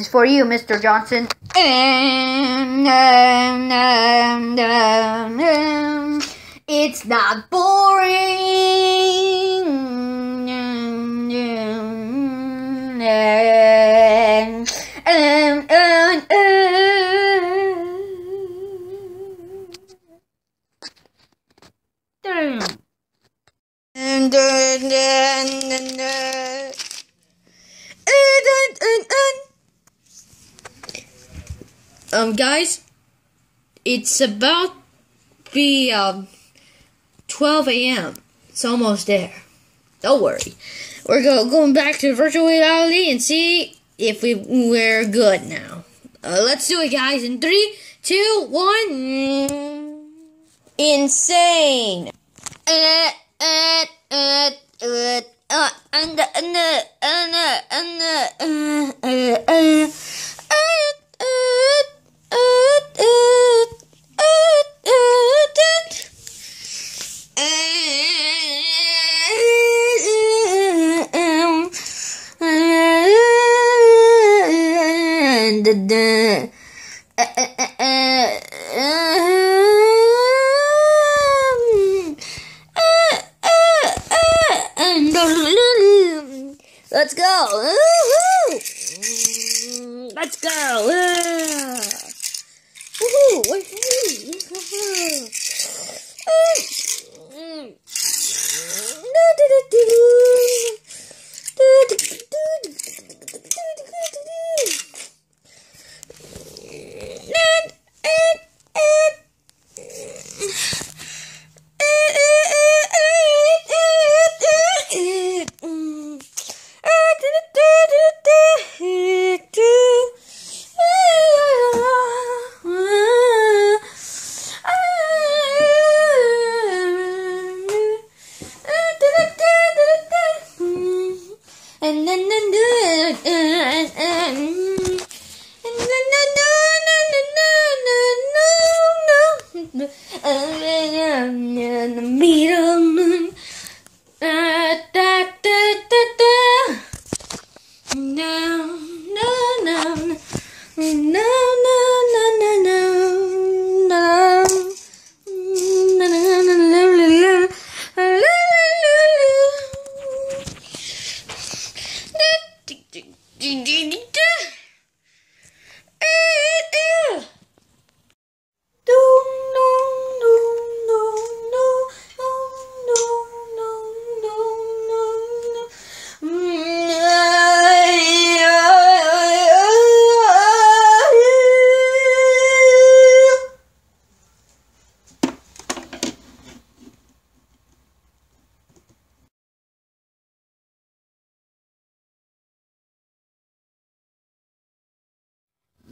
is for you, Mr. Johnson. It's not boring. Um, guys, it's about be um 12 a.m. It's almost there. Don't worry. We're go going back to virtual reality and see if we we're good now. Uh, let's do it, guys. In three, two, one. Insane. Uh, uh, uh, uh, uh, and, uh, and, Let's go! Let's go!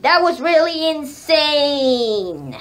That was really insane.